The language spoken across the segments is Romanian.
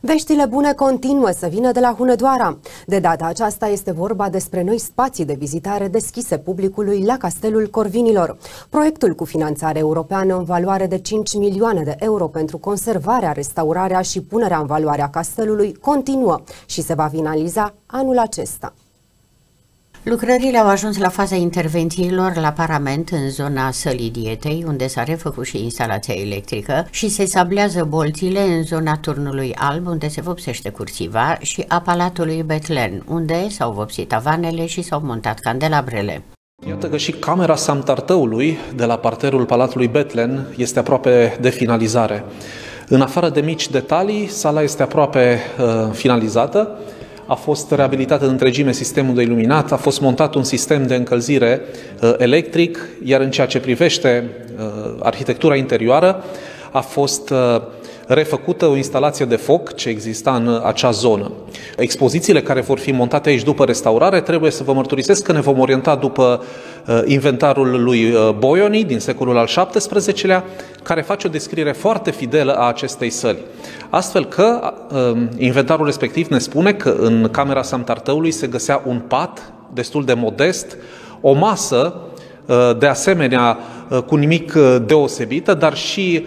Veștile bune continuă să vină de la Hunedoara. De data aceasta este vorba despre noi spații de vizitare deschise publicului la Castelul Corvinilor. Proiectul cu finanțare europeană în valoare de 5 milioane de euro pentru conservarea, restaurarea și punerea în valoare a castelului continuă și se va finaliza anul acesta. Lucrările au ajuns la faza intervențiilor la parament în zona sălii dietei, unde s-a refăcut și instalația electrică și se sablează bolțile în zona turnului alb, unde se vopsește cursiva, și a palatului Betlen, unde s-au vopsit tavanele și s-au montat candelabrele. Iată că și camera Samtartăului de la parterul Palatului Betlen este aproape de finalizare. În afară de mici detalii, sala este aproape uh, finalizată a fost reabilitat în întregime sistemul de iluminat, a fost montat un sistem de încălzire uh, electric, iar în ceea ce privește uh, arhitectura interioară, a fost uh, refăcută o instalație de foc ce exista în acea zonă. Expozițiile care vor fi montate aici după restaurare trebuie să vă mărturisesc că ne vom orienta după uh, inventarul lui uh, Boioni din secolul al XVII-lea, care face o descriere foarte fidelă a acestei săli. Astfel că uh, inventarul respectiv ne spune că în camera Samtartăului se găsea un pat destul de modest, o masă de asemenea cu nimic deosebită, dar și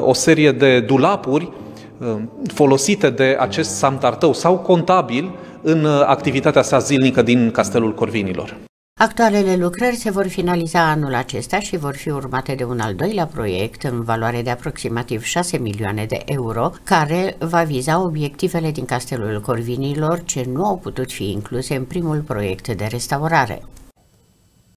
o serie de dulapuri uh, folosite de acest samtartău sau contabil în uh, activitatea sa zilnică din Castelul Corvinilor. Actualele lucrări se vor finaliza anul acesta și vor fi urmate de un al doilea proiect în valoare de aproximativ 6 milioane de euro, care va viza obiectivele din Castelul Corvinilor ce nu au putut fi incluse în primul proiect de restaurare.